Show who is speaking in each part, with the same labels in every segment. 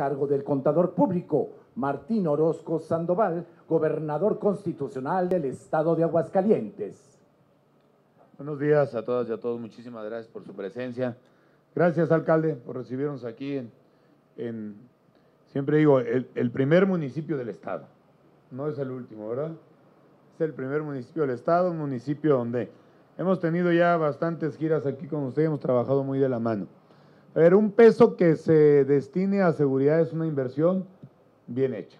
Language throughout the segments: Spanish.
Speaker 1: cargo del contador público Martín Orozco Sandoval, gobernador constitucional del estado de Aguascalientes.
Speaker 2: Buenos días a todas y a todos, muchísimas gracias por su presencia. Gracias, alcalde, por recibirnos aquí en, siempre digo, el, el primer municipio del estado, no es el último, ¿verdad? Es el primer municipio del estado, un municipio donde hemos tenido ya bastantes giras aquí con usted, hemos trabajado muy de la mano. A ver, un peso que se destine a seguridad es una inversión bien hecha.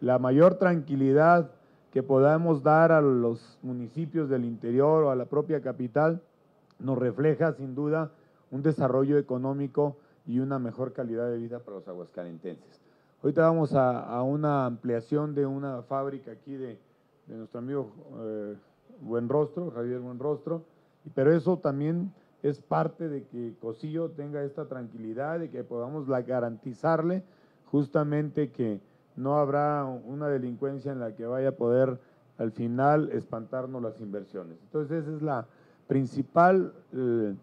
Speaker 2: La mayor tranquilidad que podamos dar a los municipios del interior o a la propia capital nos refleja sin duda un desarrollo económico y una mejor calidad de vida para los aguascalentenses. Ahorita vamos a, una ampliación de una fábrica aquí de, de nuestro amigo eh, Buenrostro, Javier Buenrostro, pero eso también es parte de que Cosillo tenga esta tranquilidad, y que podamos la, garantizarle justamente que no habrá una delincuencia en la que vaya a poder al final espantarnos las inversiones. Entonces ese es la principal, eh,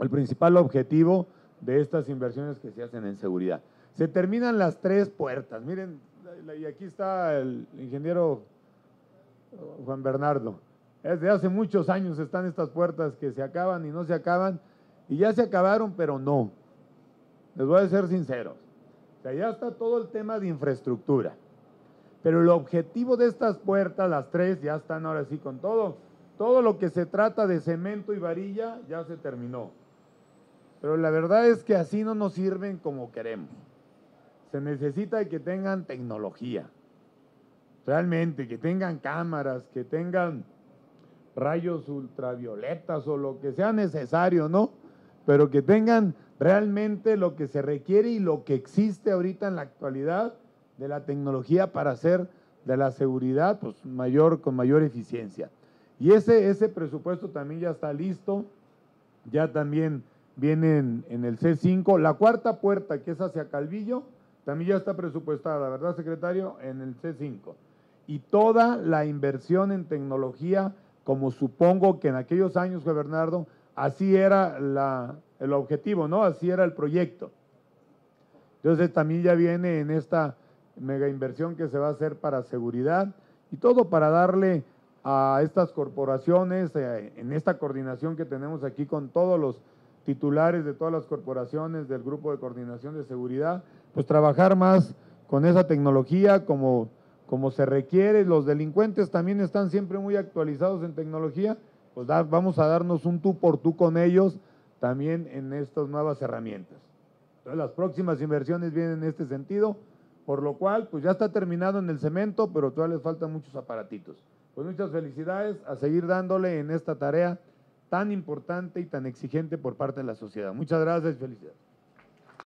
Speaker 2: el principal objetivo de estas inversiones que se hacen en seguridad. Se terminan las tres puertas. Miren, y aquí está el ingeniero Juan Bernardo. Desde hace muchos años están estas puertas que se acaban y no se acaban, y ya se acabaron, pero no. Les voy a ser sinceros. O ya está todo el tema de infraestructura. Pero el objetivo de estas puertas, las tres, ya están ahora sí con todo. Todo lo que se trata de cemento y varilla ya se terminó. Pero la verdad es que así no nos sirven como queremos. Se necesita que tengan tecnología. Realmente, que tengan cámaras, que tengan rayos ultravioletas o lo que sea necesario, ¿no? Pero que tengan realmente lo que se requiere y lo que existe ahorita en la actualidad de la tecnología para hacer de la seguridad pues mayor con mayor eficiencia. Y ese ese presupuesto también ya está listo. Ya también viene en, en el C5 la cuarta puerta que es hacia Calvillo, también ya está presupuestada, ¿verdad, secretario? En el C5. Y toda la inversión en tecnología como supongo que en aquellos años, Bernardo, así era la, el objetivo, ¿no? Así era el proyecto. Entonces también ya viene en esta mega inversión que se va a hacer para seguridad y todo para darle a estas corporaciones, eh, en esta coordinación que tenemos aquí con todos los titulares de todas las corporaciones del grupo de coordinación de seguridad, pues trabajar más con esa tecnología como como se requiere, los delincuentes también están siempre muy actualizados en tecnología, pues vamos a darnos un tú por tú con ellos también en estas nuevas herramientas. Entonces las próximas inversiones vienen en este sentido, por lo cual pues ya está terminado en el cemento, pero todavía les faltan muchos aparatitos. Pues muchas felicidades a seguir dándole en esta tarea tan importante y tan exigente por parte de la sociedad. Muchas gracias y felicidades.